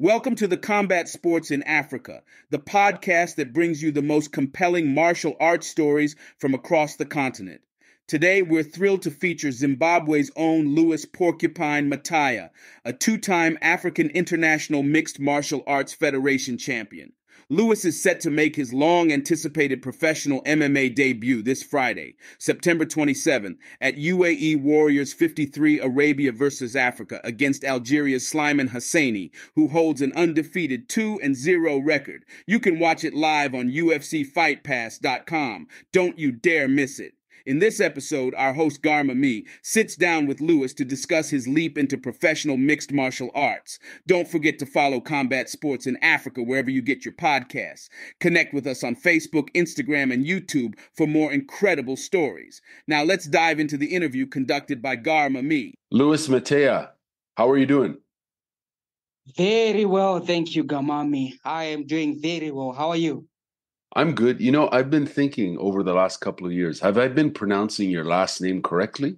Welcome to the Combat Sports in Africa, the podcast that brings you the most compelling martial arts stories from across the continent. Today, we're thrilled to feature Zimbabwe's own Lewis Porcupine Mataya, a two time African International Mixed Martial Arts Federation champion. Lewis is set to make his long anticipated professional MMA debut this Friday, September 27th, at UAE Warriors 53 Arabia vs. Africa against Algeria's Slimen Hassaini, who holds an undefeated 2 and 0 record. You can watch it live on UFCFightPass.com. Don't you dare miss it. In this episode, our host Garmamie sits down with Lewis to discuss his leap into professional mixed martial arts. Don't forget to follow Combat Sports in Africa wherever you get your podcasts. Connect with us on Facebook, Instagram, and YouTube for more incredible stories. Now let's dive into the interview conducted by Garma Me. Lewis Mataya, how are you doing? Very well, thank you, Garmamie. I am doing very well. How are you? I'm good. You know, I've been thinking over the last couple of years. Have I been pronouncing your last name correctly?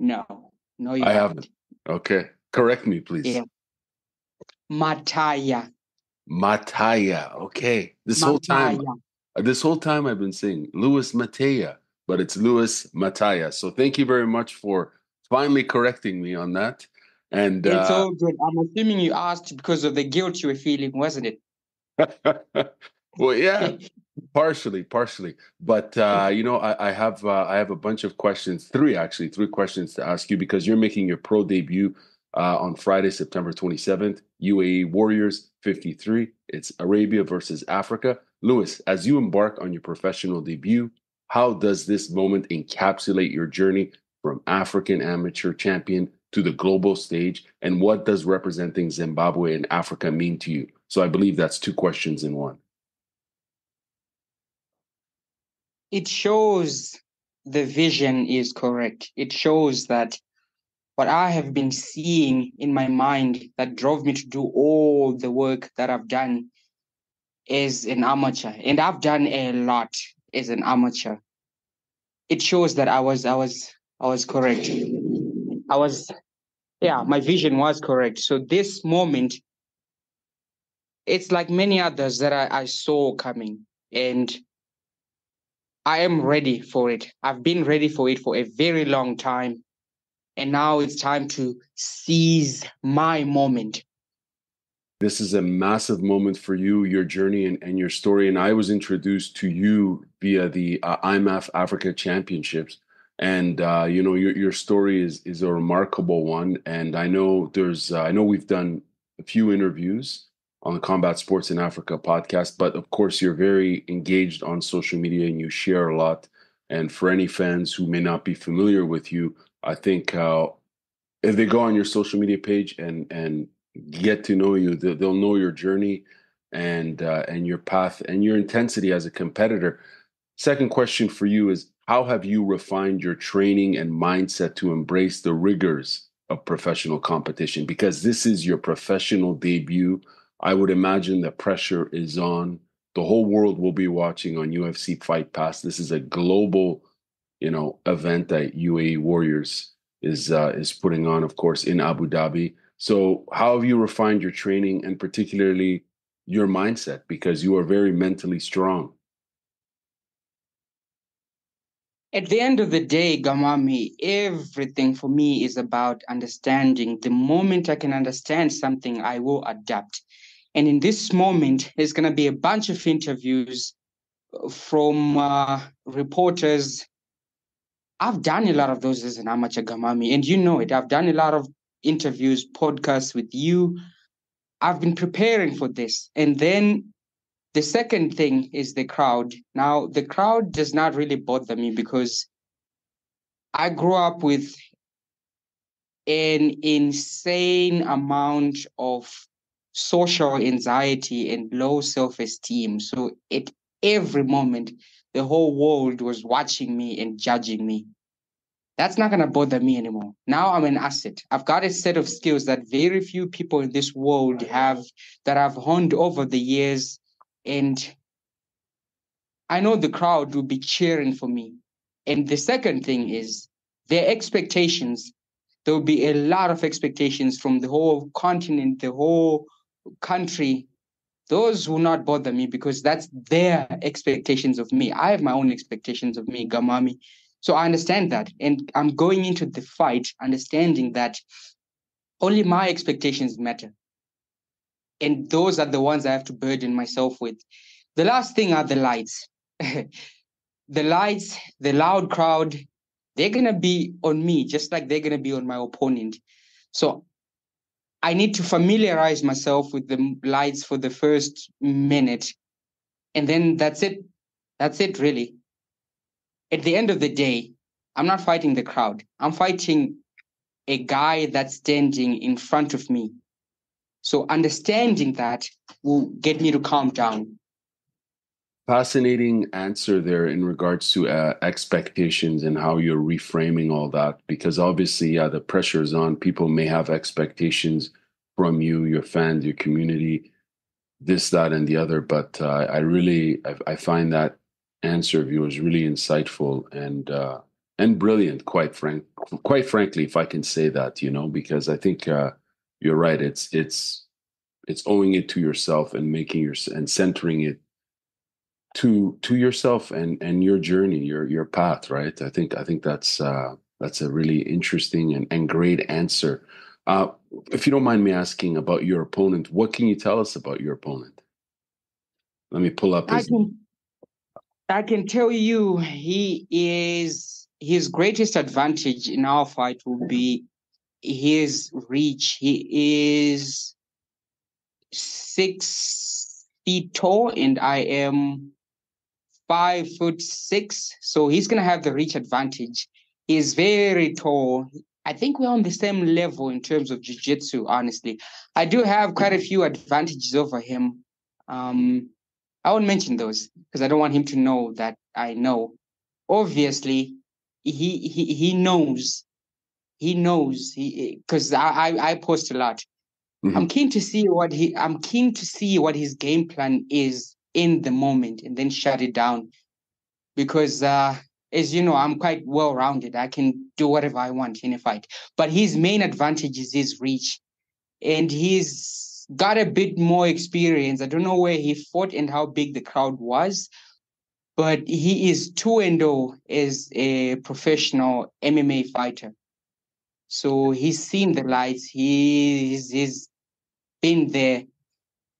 No, no, you I haven't. haven't. Okay, correct me, please. Yeah. Mataya. Mataya. Okay, this whole time, this whole time I've been saying Lewis Mataya, but it's Lewis Mataya. So thank you very much for finally correcting me on that. And It's uh, all good. I'm assuming you asked because of the guilt you were feeling, wasn't it? well, yeah, partially, partially. But uh, you know, I, I have uh, I have a bunch of questions, three actually, three questions to ask you because you're making your pro debut uh, on Friday, September 27th. UAE Warriors 53. It's Arabia versus Africa. Lewis, as you embark on your professional debut, how does this moment encapsulate your journey from African amateur champion to the global stage, and what does representing Zimbabwe and Africa mean to you? So I believe that's two questions in one. It shows the vision is correct. It shows that what I have been seeing in my mind that drove me to do all the work that I've done as an amateur, and I've done a lot as an amateur. It shows that I was I was I was correct. I was yeah, my vision was correct. So this moment, it's like many others that I, I saw coming, and I am ready for it. I've been ready for it for a very long time. And now it's time to seize my moment. This is a massive moment for you, your journey, and, and your story. And I was introduced to you via the uh, IMMAF Africa Championships. And uh, you know your your story is is a remarkable one. And I know there's uh, I know we've done a few interviews on the Combat Sports in Africa podcast, but of course you're very engaged on social media and you share a lot. And for any fans who may not be familiar with you, I think uh, if they go on your social media page and and get to know you, they- they'll know your journey and uh, and your path and your intensity as a competitor. Second question for you is: How have you refined your training and mindset to embrace the rigors of professional competition? Because this is your professional debut. I would imagine the pressure is on. The whole world will be watching on UFC Fight Pass. This is a global, you know, event that UAE Warriors is uh, is putting on, of course, in Abu Dhabi. So, how have you refined your training and particularly your mindset? Because you are very mentally strong. At the end of the day, Garmamie, everything for me is about understanding. The moment I can understand something, I will adapt. And in this moment, there's going to be a bunch of interviews from uh, reporters. I've done a lot of those as an amateur Garmamie, and you know it. I've done a lot of interviews, podcasts with you. I've been preparing for this. And then the second thing is the crowd. Now, the crowd does not really bother me because I grew up with an insane amount of social anxiety and low self esteem. So, at every moment, the whole world was watching me and judging me. That's not going to bother me anymore. Now I'm an asset. I've got a set of skills that very few people in this world have that I've honed over the years. And I know the crowd will be cheering for me. And the second thing is their expectations. There will be a lot of expectations from the whole continent, the whole country, those will not bother me because that's their expectations of me. I have my own expectations of me, Garmamie. So I understand that. And I'm going into the fight understanding that only my expectations matter. And those are the ones I have to burden myself with. The last thing are the lights. the lights, the loud crowd, they're going to be on me just like they're going to be on my opponent. So I need to familiarize myself with the lights for the first minute. And then that's it. That's it, really. At the end of the day, I'm not fighting the crowd. I'm fighting a guy that's standing in front of me. So understanding that will get me to calm down fascinating answer there in regards to uh, expectations and how you're reframing all that because obviously yeah the pressure is on. People may have expectations from you your fans your community this that and the other but uh, i really I, I, find that answer of yours really insightful and uh, and brilliant quite frank quite frankly if i can say that you know because i think uh, you're right. It's it's it's owing it to yourself and making your and centering it to to yourself and and your journey your your path right? I think i think that's uh that's a really interesting and, and great answer. Uh if you don't mind me asking about your opponent what can you tell us about your opponent? Let me pull up his I can, I can tell you he is his greatest advantage in our fight will be his reach. He is six feet tall and i am five foot six, so he's gonna have the reach advantage. He's very tall. I think we're on the same level in terms of jiu-jitsu, honestly. I do have quite a few advantages over him. Um, I won't mention those because I don't want him to know that I know. Obviously, he he he knows. He knows he because I, I I post a lot. Mm-hmm. I'm keen to see what he I'm keen to see what his game plan is in the moment and then shut it down. Because uh, as you know i'm quite well rounded i can do whatever i want in a fight. But his main advantage is his reach. And he's got a bit more experience. I don't know where he fought and how big the crowd was but he is 2 and 0 as a professional mma fighter. So he's seen the lights. He's, he's been there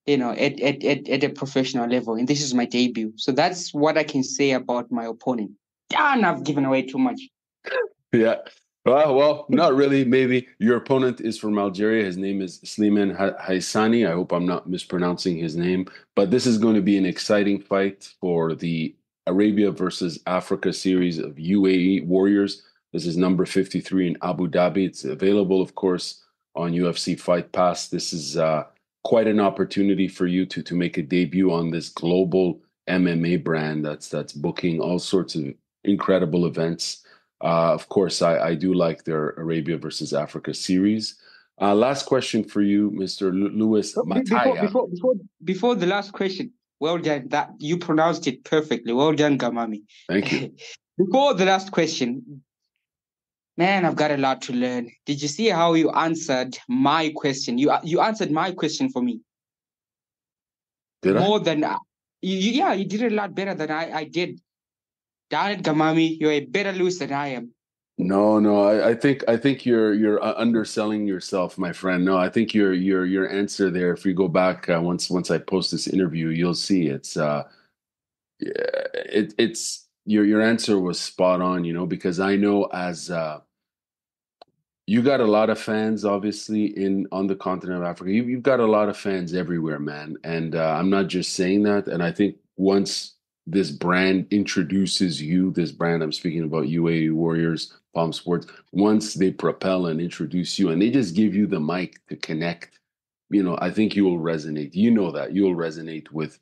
you know, at, at, at, at a professional level. And this is my debut. So that's what I can say about my opponent. And I've given away too much. Yeah. Well, well, not really. Maybe your opponent is from Algeria. His name is Slimen Hassaini. I hope I'm not mispronouncing his name. But this is going to be an exciting fight for the Arabia versus Africa series of UAE Warriors. This is number 53 in Abu Dhabi. It's available, of course, on UFC Fight Pass. This is uh, quite an opportunity for you to to make a debut on this global MMA brand that's that's booking all sorts of incredible events. Uh, of course, I, I do like their Arabia versus Africa series. Uh, last question for you, Mr. L- Lewis Mataya. Before, before, before, before the last question, well done. That you pronounced it perfectly. Well done, Garmamie. Thank you. before the last question, Man, I've got a lot to learn. Did you see how you answered my question? You you answered my question for me. Did More I? than you, yeah, you did a lot better than I, I did. Darn it, Garmamie, you're a better loser than I am. No, no, I, I think I think you're you're uh, underselling yourself, my friend. No, I think your your your answer there. If you go back uh, once once I post this interview, you'll see it's uh, yeah, it it's your your answer was spot on, you know, because I know as uh, you got a lot of fans, obviously, in on the continent of Africa. You, have got a lot of fans everywhere, man. And uh, I'm not just saying that. And I think once this brand introduces you, this brand I'm speaking about, UAE Warriors, Palm Sports, once they propel and introduce you, and they just give you the mic to connect, you know, I think you will resonate. You know that you'll resonate with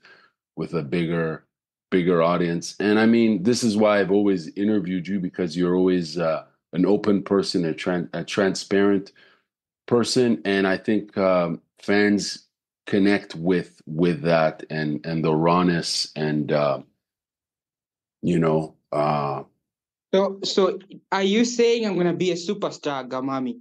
with a bigger bigger audience. And I mean, this is why I've always interviewed you because you're always uh, an open person, a, tran- a transparent person, and I think um, fans connect with with that and and the rawness and uh, you know. Uh, so, so are you saying I'm gonna be a superstar, Garmamie?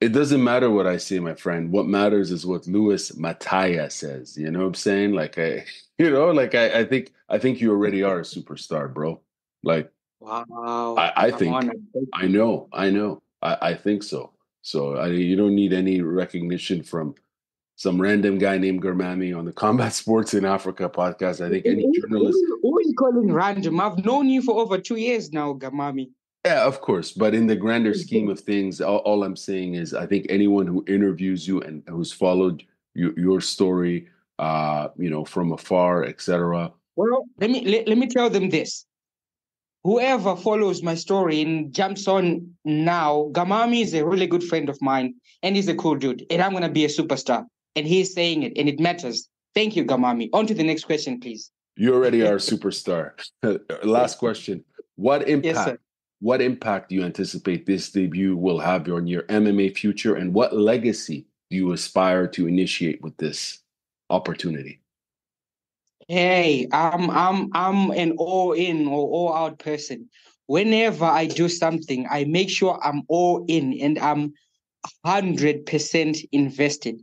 It doesn't matter what I say, my friend. What matters is what Lewis Mataya says. You know what I'm saying? Like I, you know, like I, I think I think you already are a superstar, bro. Like Wow. I, I think. I know, I know. I, I think so. So I, you don't need any recognition from some random guy named Garmamie on the Combat Sports in Africa podcast. I think any journalist Who, are you calling random? I've known you for over two years now, Garmamie. Yeah, of course. But in the grander scheme of things, all, all I'm saying is I think anyone who interviews you and who's followed your, your story, uh, you know, from afar, etc. Well, let me let, let me tell them this. Whoever follows my story and jumps on now, Garmamie is a really good friend of mine, and he's a cool dude, and I'm gonna be a superstar. And he's saying it, and it matters. Thank you, Garmamie. On to the next question, please. You already are a superstar. Last question. What impact Yes, what impact do you anticipate this debut will have on your MMA future and what legacy do you aspire to initiate with this opportunity? Hey, I'm I'm I'm an all in or all out person. Whenever I do something, I make sure I'm all in and I'm hundred percent invested.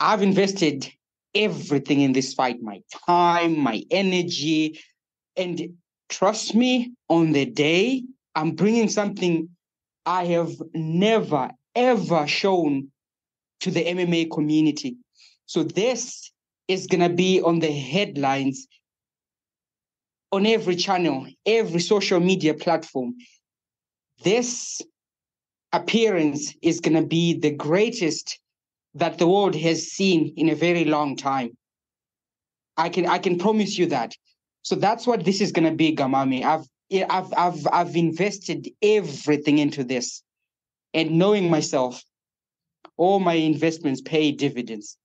I've invested everything in this fight, my time, my energy, and trust me, on the day I'm bringing something I have never ever shown to the MMA community. So this is going to be on the headlines on every channel, every social media platform. This appearance is going to be the greatest that the world has seen in a very long time. I can I can promise you that. So that's what this is going to be, Garmamie. I've I've I've I've invested everything into this, and knowing myself, all my investments pay dividends.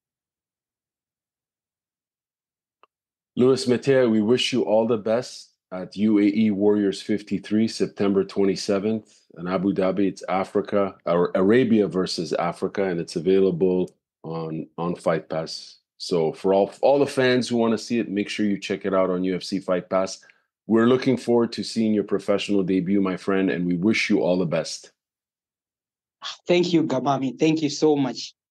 Lewis Mataya, we wish you all the best at UAE Warriors 53, September 27th in Abu Dhabi. It's Africa, or Arabia versus Africa, and it's available on on Fight Pass. So for all all the fans who want to see it, make sure you check it out on UFC Fight Pass. We're looking forward to seeing your professional debut, my friend, and we wish you all the best. Thank you, Garmamie. Thank you so much.